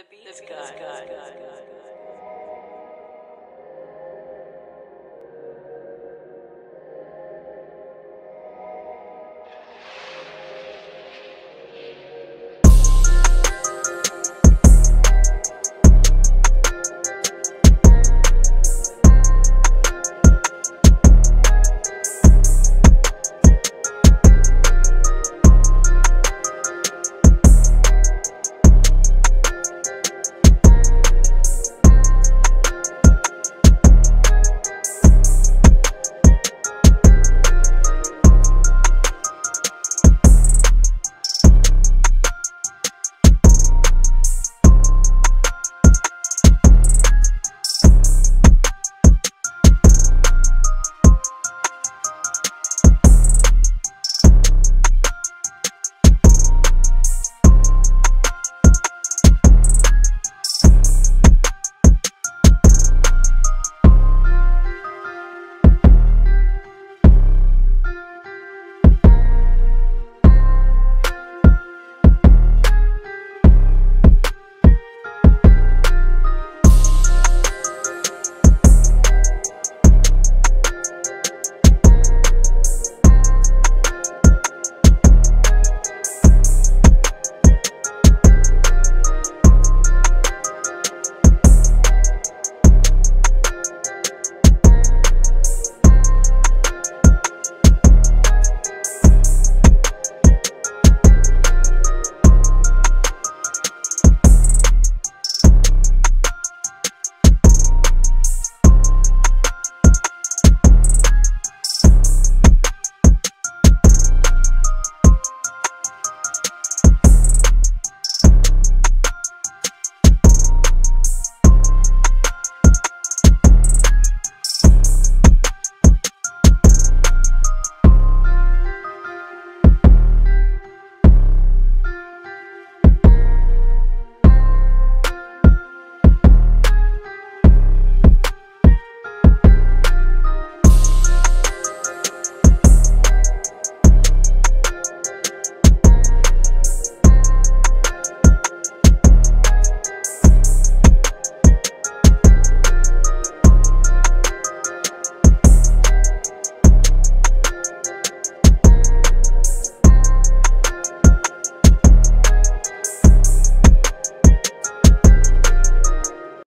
The beat.